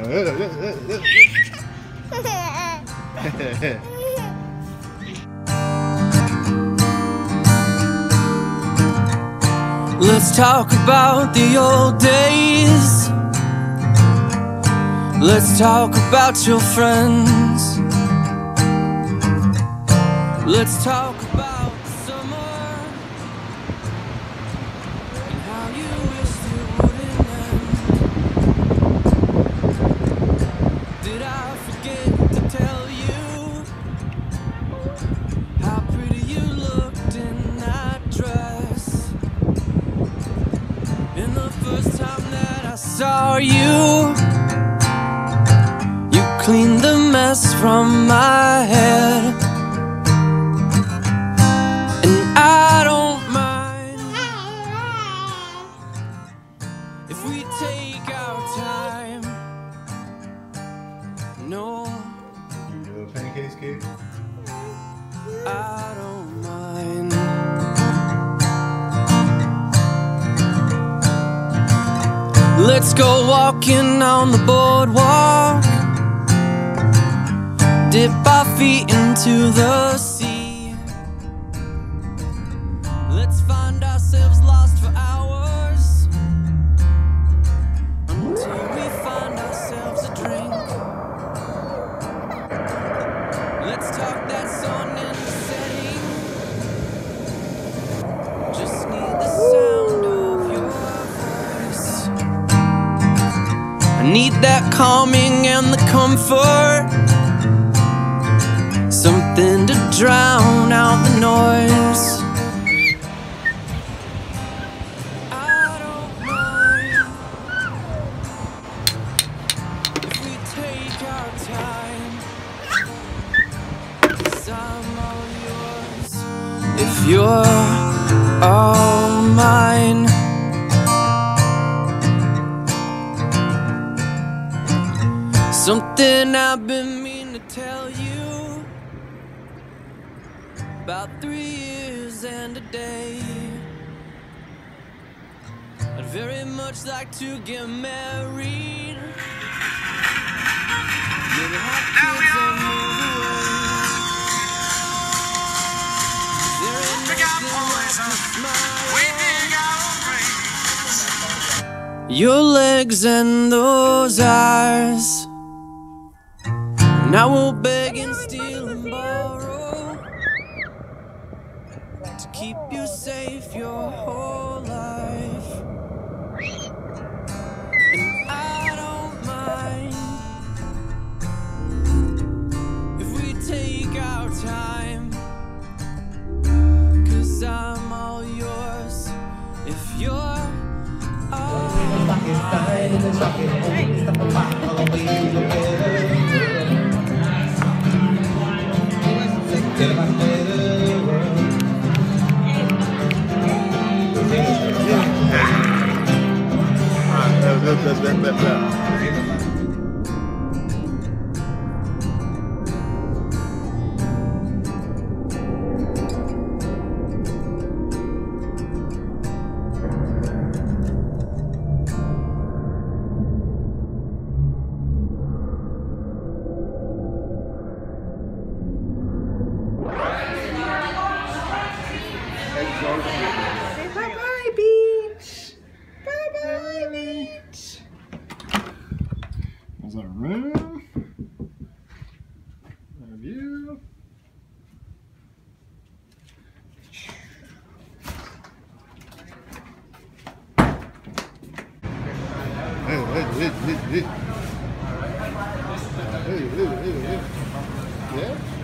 Let's talk about the old days. Let's talk about your friends. Let's talk I you, you clean the mess from my head. And I don't mind if we take our time. No, You do pancakes, Kate? I Let's go walking on the boardwalk. Dip our feet into the sea. Need that calming and the comfort. Something to drown out the noise. If we take Something I've been meaning to tell you about three years and a day. I'd very much like to get married. Maybe have kids and move away. There ain't nothing left to smile. Your legs and those eyes. Now we'll beg and steal and borrow to keep you safe your whole life. And I don't mind if we take our time. Cause I'm all yours if you're all bla bla bla bla. circles around. Have? Hey, hey, hey, hey, hey. Hey, hey, hey, hey. Yeah?